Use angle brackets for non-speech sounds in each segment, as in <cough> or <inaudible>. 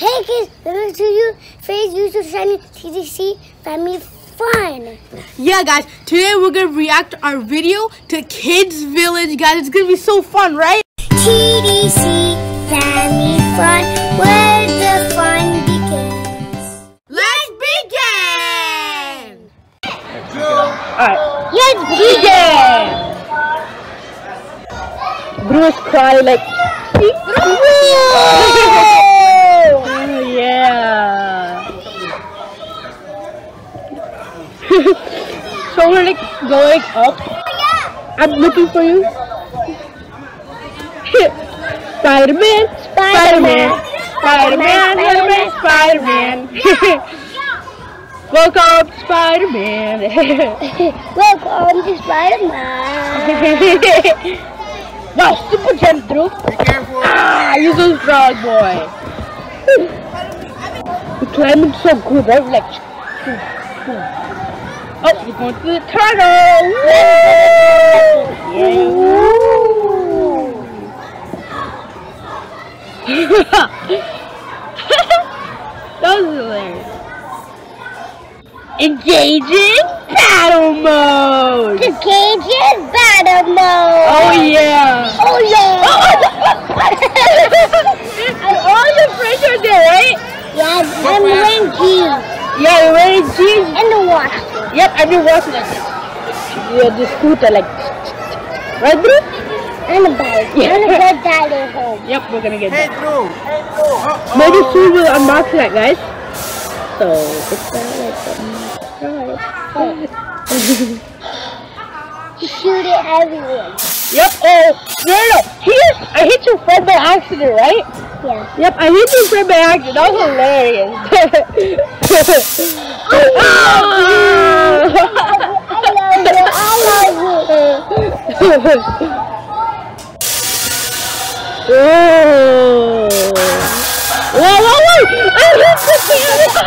Hey kids, welcome to you Face YouTube channel TDC Family Fun. Yeah, guys, today we're gonna react our video to Kids Village, guys. It's gonna be so fun, right? TDC Family Fun, where the fun begins. Let's begin! Alright, Let's begin. Bruce cry like. oh yeah. so we're like going up. I'm looking for you. Spider-Man, Spider-Man, Spider-Man, Spider-Man, Spider-Man. Welcome, Spider-Man. Welcome to Spider-Man. <laughs> <laughs> <laughs> wow, super jump through. Be careful. Ah, you're so strong, boy. The climbing so good, right? Like, oh, you're going to the turtle. <laughs> that was hilarious. Engaging battle mode. The cage battle mode. Oh yeah. Oh yeah. And all the friends are there, right? yeah, I'm wearing jeans Yeah, you're wearing jeans. and the watch. Yep, and you're watching like yeah, the scooter like right bro? And the bike. Yeah. And the good daddy home. Yep, we're gonna get Hey, that. through. Uh-oh. Maybe soon we'll unbox that guys. So it's not like You shoot it everywhere. Yep, oh no no no here I hit your friend by accident, right? Yeah. Yep, I hit your friend by accident. That was hilarious. <laughs> Love love. Oh. Whoa, whoa, whoa! I hit the camera!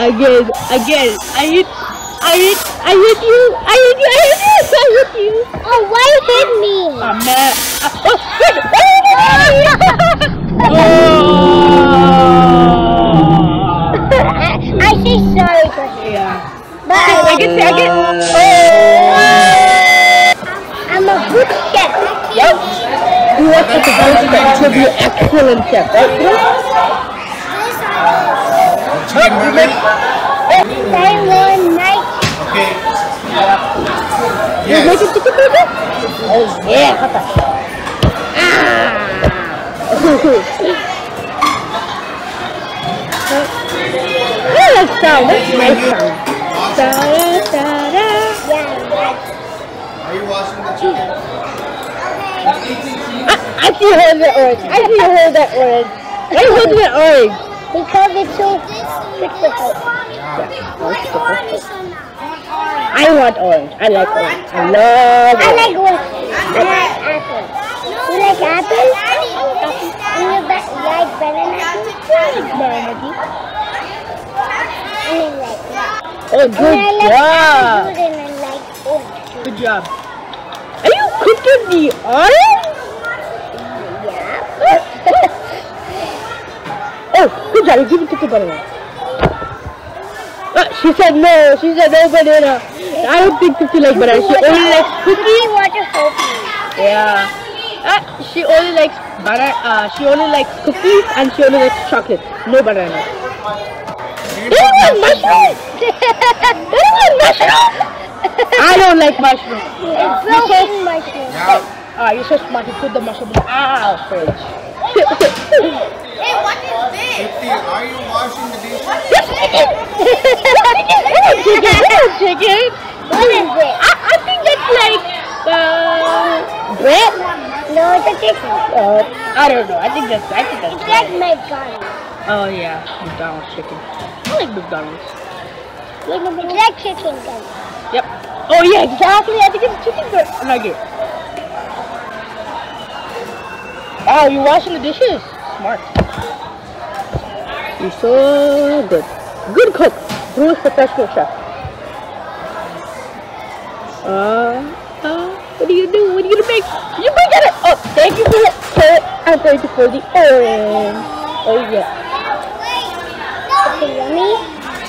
again, again, I hit, I hit, I hit you, I hit you, I hit you, <laughs> I hit you! Oh, why you hit me? Oh, man. Oh, oh. I say sorry to him. Yeah. But I say, I can. I'm a good chef. Yep. You want to to be an excellent chef, right? Chicken You make Yes. it chicken burger? Oh yeah, cut that. Yeah, that's sound. That's nice sound. Da, da, da, Are you washing the chicken? I, I see her that orange. I see her that orange. Why you holding that orange? Because it's so difficult. I want orange. I like orange. I love orange. I like orange. I like apple. You like apple? And you be- like banana? Banana. And I like. Oh, And good I like job. apple and I like orange. Good job. Are you cooking the orange? Yeah. <laughs> Oh, good job. Give it to the banana. Uh, she said no. She said no banana. I don't think Tiffy like banana. She only likes You cookies. want to help. Yeah. Uh, she only likes banana. Uh, she only likes cookies and she only likes chocolate. No banana. Chicken They don't like burger. mushroom. they don't like mushroom. <laughs> I don't like mushroom. It's broken mushroom. Yeah. Ah, you're so smart. You put the mushroom in our fridge. <laughs> Fifty, are you washing the dishes? chicken. <laughs> chicken. What is it? I, I think that's like uh, bread. No, it's a chicken. Uh, I don't know. I think that's. I think that's. It's like McDonald's. Oh yeah, McDonald's chicken. I like McDonald's. It's like chicken gun. Yep. Oh yeah, exactly. I think it's chicken nugget. Oh, you're washing the dishes. Smart. You're so good. Good cook. Bruce professional chef. Uh, uh, what are you gonna do? What are you gonna make? You may get it. Oh, thank you for the carrot and thank you for the orange. Oh yeah. Okay, yummy.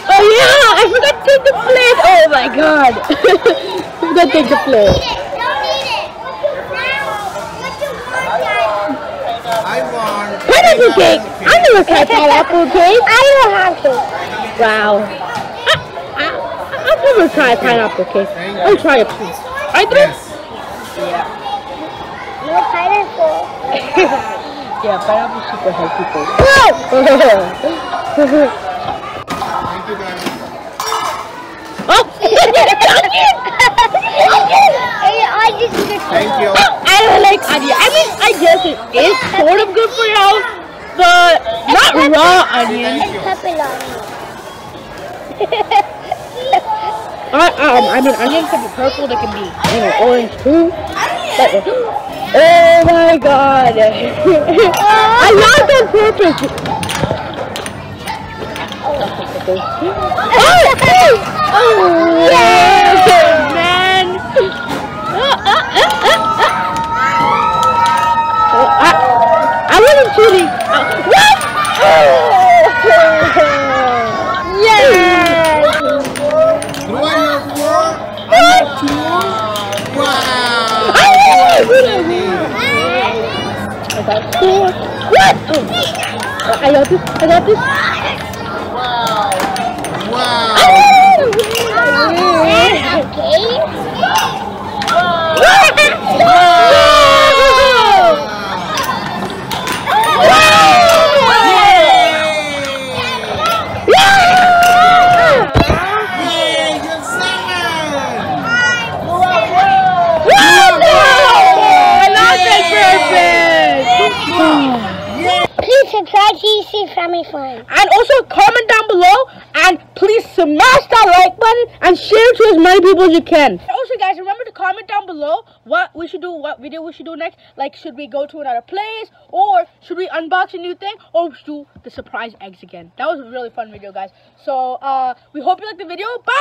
Oh yeah, I forgot to take the plate. Oh my god. <laughs> I forgot to take the plate. Don't eat it. Now, what you want, Daddy? I want Pineapple cake. I never tried <laughs> pineapple cake. I don't have to. Wow. I've never tried pineapple cake. I'll try it please. I do. Yes. No pineapple. <laughs> Yeah, pineapple super healthy food. Thank you, Daddy. oh! <laughs> I just Thank you. I don't like onion. I mean, I guess it is sort of good for your health, but not raw onion. And pepperoni. <laughs> I, um, I mean, onions can be purple, they can be, you know, orange too. But, oh my god. <laughs> I lost on purpose. Oh, oh man. Uh, uh, uh, uh. Oh, I, I wasn't cheating. I got four. What? I got this. I got this. Family Fun. And also comment down below and please smash that like button and share it to as many people as you can. Also guys, remember to comment down below what we should do, what video we should do next. Like should we go to another place or should we unbox a new thing or do the surprise eggs again. That was a really fun video guys. So uh we hope you liked the video. Bye!